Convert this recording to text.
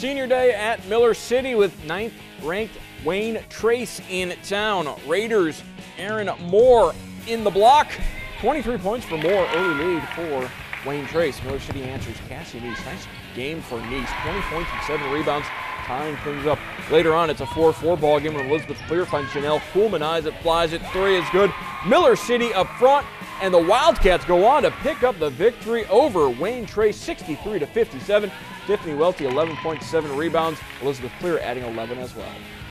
Senior day at Miller City with ninth ranked Wayne Trace in town. Raiders Aaron Moore in the block. 23 points for Moore, early lead for Wayne Trace. Miller City answers Cassie Neese. Nice game for Neese. 20 points and 7 rebounds, tying things up. Later on, it's a 4-4 ball game when Elizabeth Clear finds Janelle Pullman eyes it, flies it, three is good. Miller City up front, and the Wildcats go on to pick up the victory over Wayne Trace 63 to 57. Tiffany Welty 11.7 rebounds, Elizabeth Clear adding 11 as well.